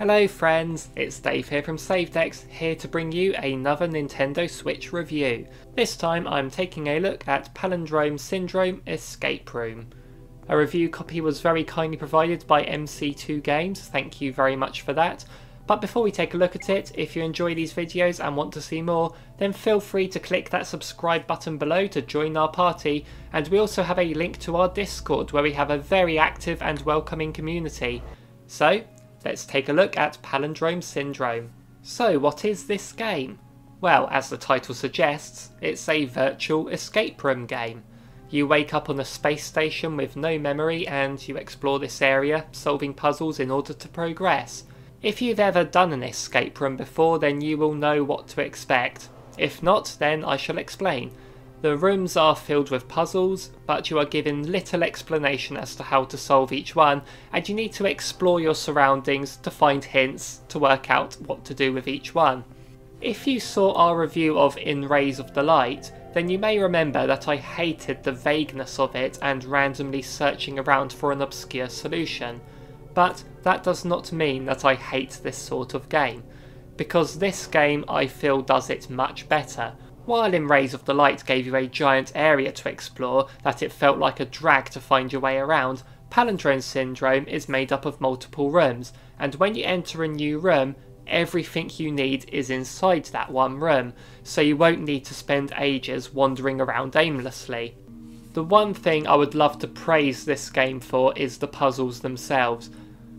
Hello friends, it's Dave here from SaveDex, here to bring you another Nintendo Switch review. This time I'm taking a look at Palindrome Syndrome Escape Room. A review copy was very kindly provided by MC2 Games, thank you very much for that. But before we take a look at it, if you enjoy these videos and want to see more, then feel free to click that subscribe button below to join our party, and we also have a link to our Discord where we have a very active and welcoming community. So, let's take a look at Palindrome Syndrome. So, what is this game? Well, as the title suggests, it's a virtual escape room game. You wake up on a space station with no memory and you explore this area, solving puzzles in order to progress. If you've ever done an escape room before, then you will know what to expect. If not, then I shall explain. The rooms are filled with puzzles, but you are given little explanation as to how to solve each one, and you need to explore your surroundings to find hints to work out what to do with each one. If you saw our review of In Rays of the Light, then you may remember that I hated the vagueness of it and randomly searching around for an obscure solution. But that does not mean that I hate this sort of game, because this game I feel does it much better. While in Rays of the Light gave you a giant area to explore that it felt like a drag to find your way around, Palindrome Syndrome is made up of multiple rooms, and when you enter a new room, everything you need is inside that one room, so you won't need to spend ages wandering around aimlessly. The one thing I would love to praise this game for is the puzzles themselves.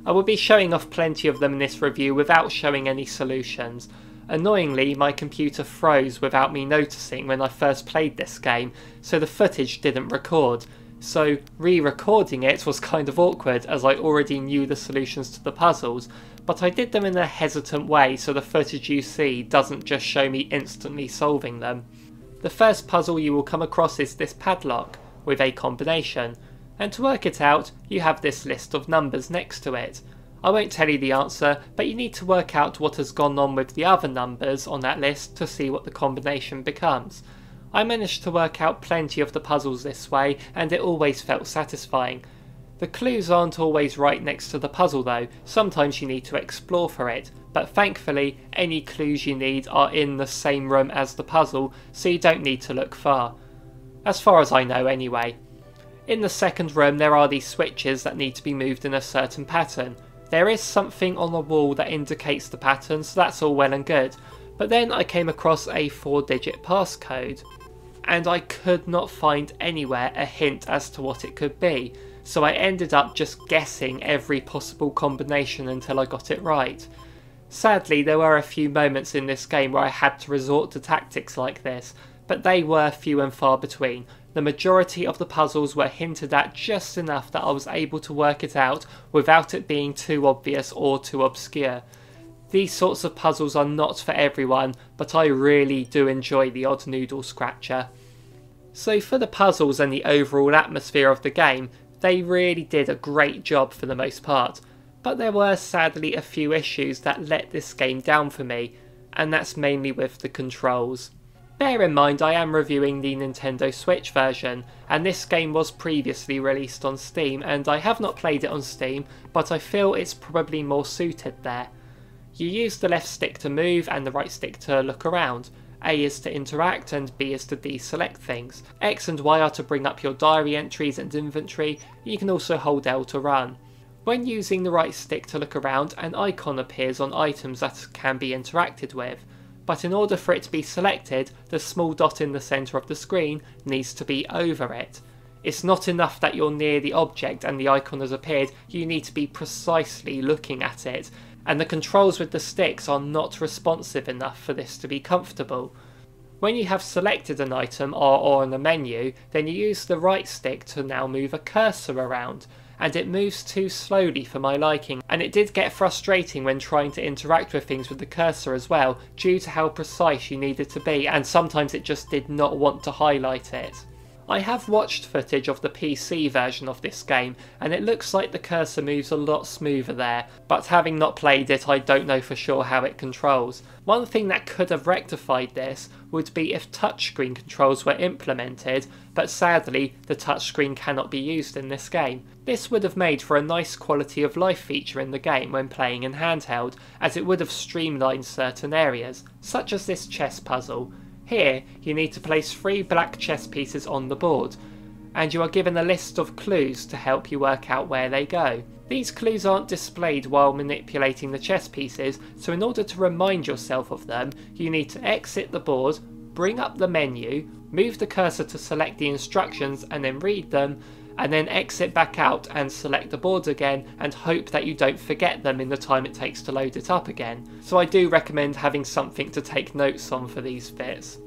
I will be showing off plenty of them in this review without showing any solutions, Annoyingly, my computer froze without me noticing when I first played this game, so the footage didn't record. So, re recording it was kind of awkward as I already knew the solutions to the puzzles, but I did them in a hesitant way so the footage you see doesn't just show me instantly solving them. The first puzzle you will come across is this padlock, with a combination, and to work it out, you have this list of numbers next to it. I won't tell you the answer, but you need to work out what has gone on with the other numbers on that list to see what the combination becomes. I managed to work out plenty of the puzzles this way, and it always felt satisfying. The clues aren't always right next to the puzzle though, sometimes you need to explore for it, but thankfully any clues you need are in the same room as the puzzle, so you don't need to look far. As far as I know anyway. In the second room there are these switches that need to be moved in a certain pattern. There is something on the wall that indicates the pattern, so that's all well and good. But then I came across a 4 digit passcode, and I could not find anywhere a hint as to what it could be, so I ended up just guessing every possible combination until I got it right. Sadly, there were a few moments in this game where I had to resort to tactics like this, but they were few and far between, the majority of the puzzles were hinted at just enough that I was able to work it out without it being too obvious or too obscure. These sorts of puzzles are not for everyone, but I really do enjoy the odd noodle scratcher. So for the puzzles and the overall atmosphere of the game, they really did a great job for the most part, but there were sadly a few issues that let this game down for me, and that's mainly with the controls. Bear in mind I am reviewing the Nintendo Switch version, and this game was previously released on Steam, and I have not played it on Steam, but I feel it's probably more suited there. You use the left stick to move and the right stick to look around. A is to interact and B is to deselect things. X and Y are to bring up your diary entries and inventory, you can also hold L to run. When using the right stick to look around, an icon appears on items that can be interacted with but in order for it to be selected, the small dot in the centre of the screen needs to be over it. It's not enough that you're near the object and the icon has appeared, you need to be precisely looking at it, and the controls with the sticks are not responsive enough for this to be comfortable. When you have selected an item or, on a menu, then you use the right stick to now move a cursor around, and it moves too slowly for my liking, and it did get frustrating when trying to interact with things with the cursor as well, due to how precise you needed to be, and sometimes it just did not want to highlight it. I have watched footage of the PC version of this game and it looks like the cursor moves a lot smoother there, but having not played it I don't know for sure how it controls. One thing that could have rectified this would be if touchscreen controls were implemented, but sadly the touchscreen cannot be used in this game. This would have made for a nice quality of life feature in the game when playing in handheld, as it would have streamlined certain areas, such as this chess puzzle. Here, you need to place three black chess pieces on the board, and you are given a list of clues to help you work out where they go. These clues aren't displayed while manipulating the chess pieces, so in order to remind yourself of them, you need to exit the board, bring up the menu, move the cursor to select the instructions and then read them, and then exit back out and select the board again and hope that you don't forget them in the time it takes to load it up again. So I do recommend having something to take notes on for these bits.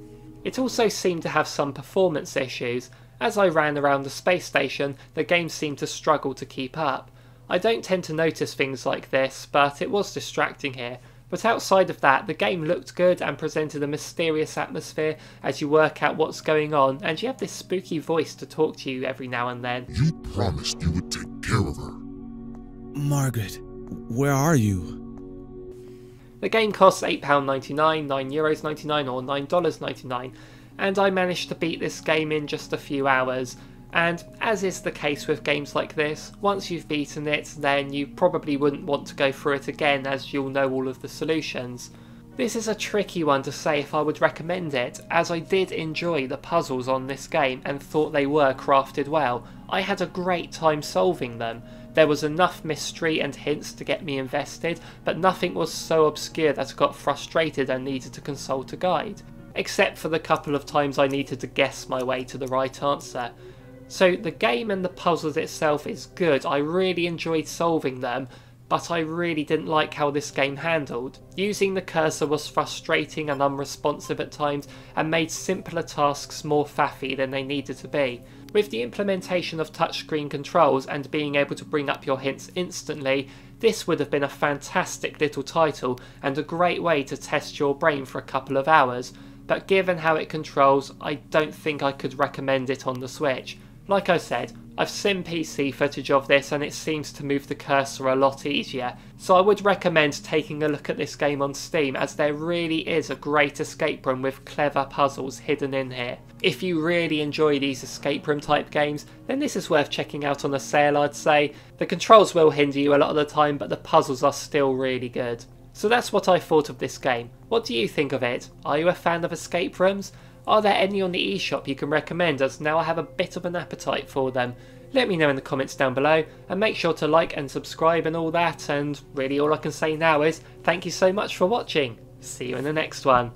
It also seemed to have some performance issues. As I ran around the space station, the game seemed to struggle to keep up. I don't tend to notice things like this, but it was distracting here, but outside of that, the game looked good and presented a mysterious atmosphere as you work out what's going on, and you have this spooky voice to talk to you every now and then. You promised you would take care of her. Margaret, where are you? The game costs £8.99, €9.99 or $9.99, and I managed to beat this game in just a few hours. And as is the case with games like this, once you've beaten it, then you probably wouldn't want to go through it again as you'll know all of the solutions. This is a tricky one to say if I would recommend it, as I did enjoy the puzzles on this game and thought they were crafted well. I had a great time solving them. There was enough mystery and hints to get me invested, but nothing was so obscure that I got frustrated and needed to consult a guide. Except for the couple of times I needed to guess my way to the right answer. So the game and the puzzles itself is good, I really enjoyed solving them, but I really didn't like how this game handled. Using the cursor was frustrating and unresponsive at times and made simpler tasks more faffy than they needed to be. With the implementation of touchscreen controls and being able to bring up your hints instantly, this would have been a fantastic little title and a great way to test your brain for a couple of hours, but given how it controls, I don't think I could recommend it on the Switch. Like I said, I've seen PC footage of this and it seems to move the cursor a lot easier, so I would recommend taking a look at this game on Steam as there really is a great escape room with clever puzzles hidden in here. If you really enjoy these escape room type games, then this is worth checking out on a sale I'd say. The controls will hinder you a lot of the time, but the puzzles are still really good. So that's what I thought of this game. What do you think of it? Are you a fan of escape rooms? Are there any on the eShop you can recommend as now I have a bit of an appetite for them? Let me know in the comments down below and make sure to like and subscribe and all that and really all I can say now is thank you so much for watching. See you in the next one.